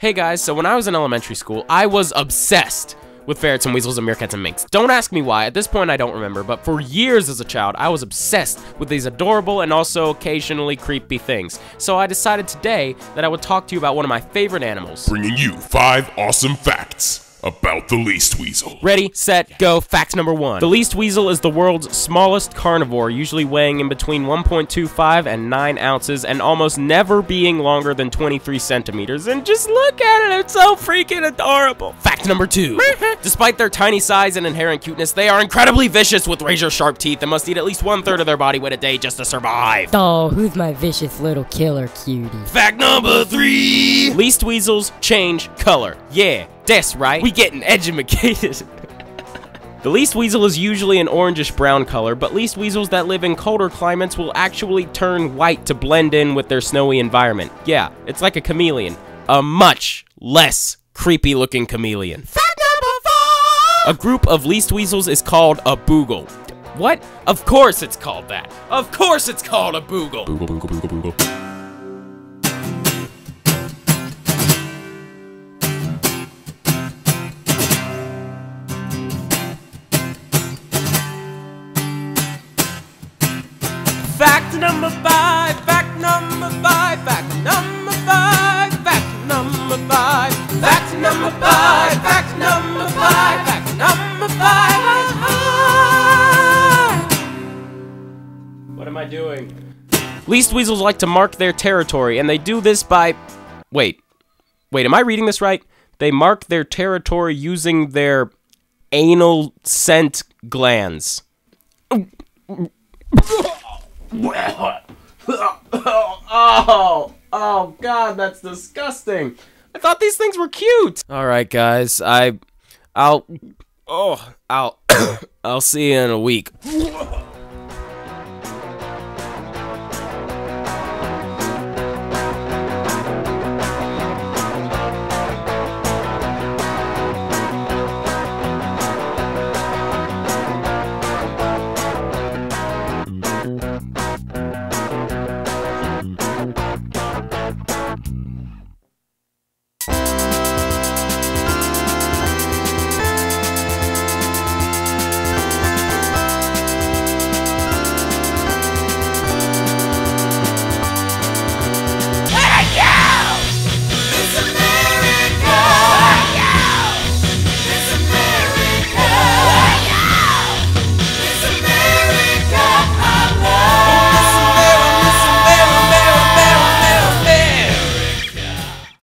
Hey guys, so when I was in elementary school, I was obsessed with ferrets and weasels and meerkats and minks. Don't ask me why, at this point I don't remember, but for years as a child, I was obsessed with these adorable and also occasionally creepy things. So I decided today that I would talk to you about one of my favorite animals. Bringing you five awesome facts about the least weasel. Ready, set, go. Fact number one. The least weasel is the world's smallest carnivore, usually weighing in between 1.25 and 9 ounces and almost never being longer than 23 centimeters. And just look at it, it's so freaking adorable. Fact number two. Despite their tiny size and inherent cuteness, they are incredibly vicious with razor sharp teeth and must eat at least one third of their body weight a day just to survive. Oh, who's my vicious little killer cutie? Fact number three. Least weasels change color. Yeah, that's right. We getting educated. The least weasel is usually an orangish brown color, but least weasels that live in colder climates will actually turn white to blend in with their snowy environment. Yeah, it's like a chameleon. A much less creepy looking chameleon. Fact number four! A group of least weasels is called a boogle. What? Of course it's called that. Of course it's called a boogle. Boogle, boogle, boogle, boogle. Fact number five, fact number five, fact number five, doing? Least weasels like to mark their territory, and they do this by. Wait. Wait, am I reading this right? They mark their territory using their anal scent glands. oh, oh, God, that's disgusting. I thought these things were cute. All right, guys, I, I'll, oh, I'll, I'll see you in a week.